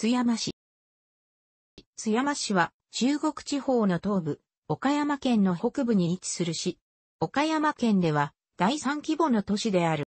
津山市。津山市は中国地方の東部、岡山県の北部に位置する市。岡山県では第3規模の都市である。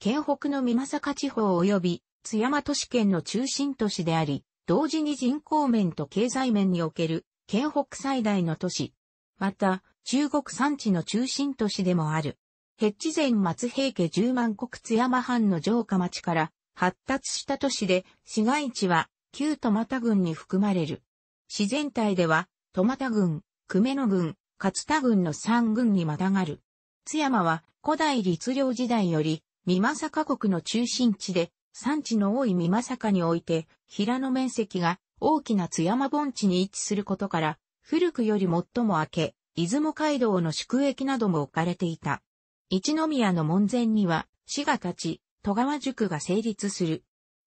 県北の美作地方及び津山都市圏の中心都市であり、同時に人口面と経済面における県北最大の都市。また、中国山地の中心都市でもある。越前松平家十万国津山藩の城下町から発達した都市で、市街地は旧トマタ郡に含まれる。市全体では、トマタ郡、久米野郡、勝田郡の三郡にまたがる。津山は古代律令時代より、美作国の中心地で、産地の多い美作において、平の面積が大きな津山盆地に位置することから、古くより最も明け、出雲街道の宿駅なども置かれていた。一宮の門前には、市が立ち、戸川塾が成立する。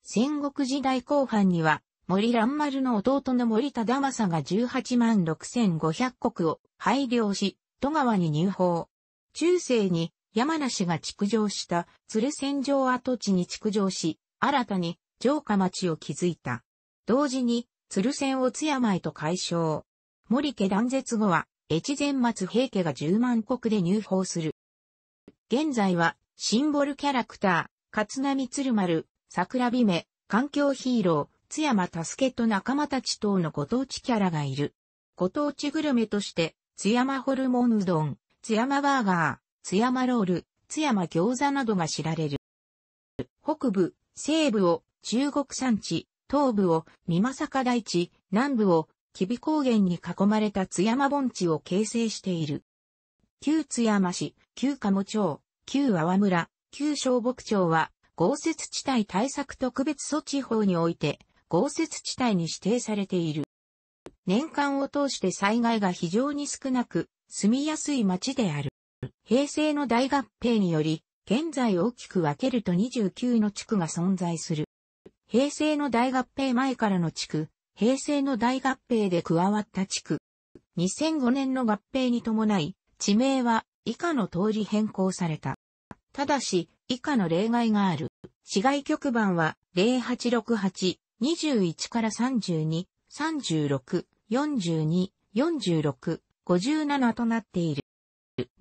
戦国時代後半には、森蘭丸の弟の森忠正が18万6500石を廃領し、戸川に入法。中世に山梨が築城した鶴仙城跡地に築城し、新たに城下町を築いた。同時に鶴仙を津山へと改称。森家断絶後は、越前松平家が10万石で入法する。現在は、シンボルキャラクター、勝波鶴丸、桜美目、環境ヒーロー、津山助と仲間たち等のご当地キャラがいる。ご当地グルメとして、津山ホルモンうどん、津山バーガー、津山ロール、津山餃子などが知られる。北部、西部を中国山地、東部を美作大地、南部を吉備高原に囲まれた津山盆地を形成している。旧津山市、旧鴨町、旧阿波村、旧小牧町は、豪雪地帯対策特別措置法において、豪雪地帯に指定されている。年間を通して災害が非常に少なく、住みやすい町である。平成の大合併により、現在大きく分けると29の地区が存在する。平成の大合併前からの地区、平成の大合併で加わった地区。2005年の合併に伴い、地名は以下の通り変更された。ただし、以下の例外がある。市外局番は0868、21から32、36、42、46、57となっている。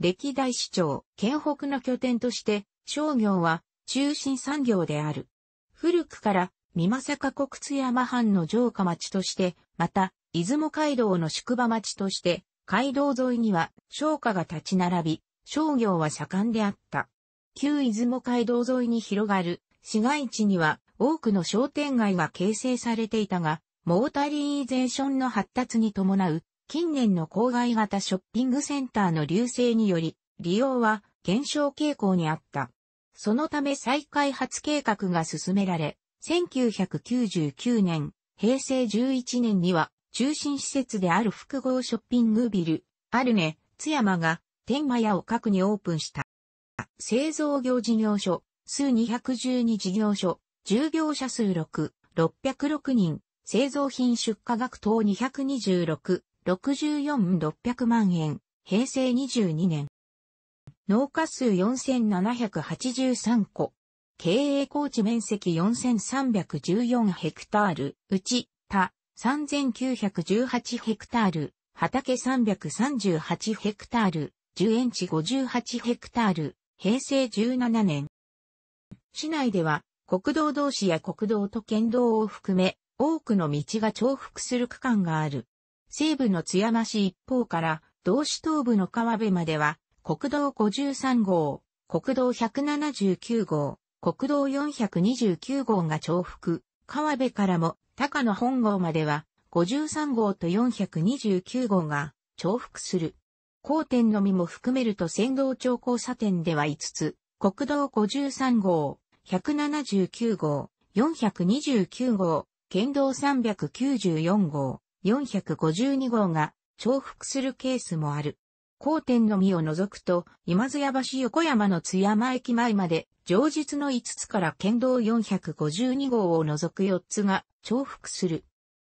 歴代市長、県北の拠点として、商業は中心産業である。古くから、美作国津山藩の城下町として、また、出雲街道の宿場町として、街道沿いには商家が立ち並び、商業は盛んであった。旧出雲街道沿いに広がる市街地には多くの商店街が形成されていたが、モータリーゼーションの発達に伴う近年の郊外型ショッピングセンターの流星により、利用は減少傾向にあった。そのため再開発計画が進められ、1999年、平成11年には中心施設である複合ショッピングビル、アルネ、津山が天満屋を各にオープンした。製造業事業所、数212事業所、従業者数6、606人、製造品出荷額等226、64、600万円、平成22年。農家数4783個。経営高地面積4314ヘクタール、うち、他、3918ヘクタール、畑338ヘクタール、樹園地58ヘクタール、平成17年。市内では国道同士や国道と県道を含め多くの道が重複する区間がある。西部の津山市一方から同市東部の川辺までは国道53号、国道179号、国道429号が重複、川辺からも高野本郷までは53号と429号が重複する。交点のみも含めると先導町交差点では5つ、国道53号、179号、429号、県道394号、452号が重複するケースもある。交点のみを除くと、今津屋橋横山の津山駅前まで、上日の5つから県道452号を除く4つが重複する。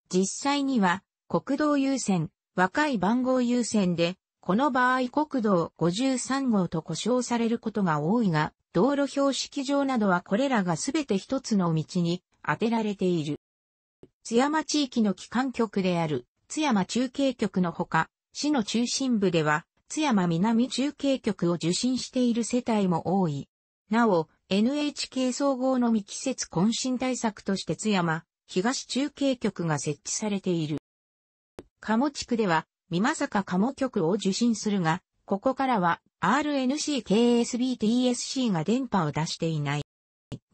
実際には、国道優先、若い番号優先で、この場合国道53号と呼称されることが多いが、道路標識上などはこれらがすべて一つの道に当てられている。津山地域の機関局である津山中継局のほか、市の中心部では津山南中継局を受信している世帯も多い。なお、NHK 総合の未季節渾身対策として津山東中継局が設置されている。鴨地区では、美作鴨局を受信するが、ここからは RNCKSBTSC が電波を出していない。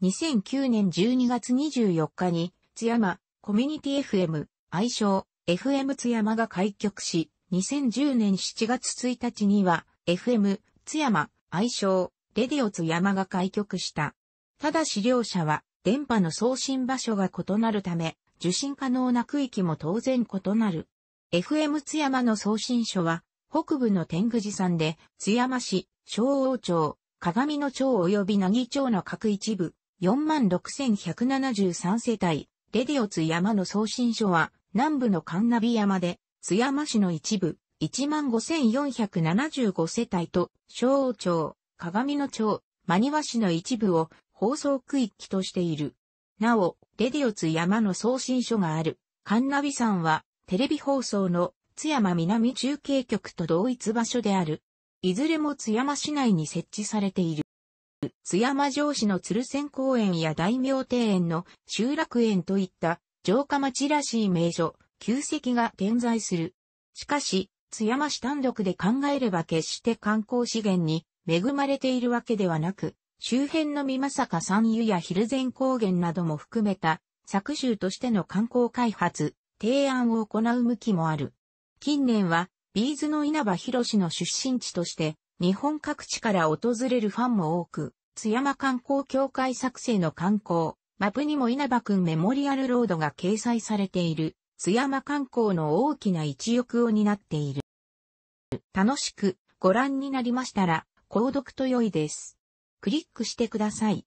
2009年12月24日に、津山コミュニティ FM、愛称 FM 津山が開局し、2010年7月1日には、FM、津山、愛称、レディオ津山が開局した。ただし両者は、電波の送信場所が異なるため、受信可能な区域も当然異なる。FM 津山の送信所は、北部の天狗寺山で、津山市、小王町、鏡野町及び奈義町の各一部、46,173世帯、レディオ津山の送信所は、南部の神ナビ山で、津山市の一部、15,475世帯と、小王町、鏡野町、真庭市の一部を放送区域としている。なお、レディオ津山の送信所がある、神ナビ山は、テレビ放送の津山南中継局と同一場所である。いずれも津山市内に設置されている。津山城市の鶴仙公園や大名庭園の集落園といった城下町らしい名所、旧跡が点在する。しかし、津山市単独で考えれば決して観光資源に恵まれているわけではなく、周辺の三正山湯や蒜山高原なども含めた作州としての観光開発、提案を行う向きもある。近年は、ビーズの稲葉博士の出身地として、日本各地から訪れるファンも多く、津山観光協会作成の観光、マップにも稲葉くんメモリアルロードが掲載されている。津山観光の大きな一翼を担っている。楽しくご覧になりましたら、購読と良いです。クリックしてください。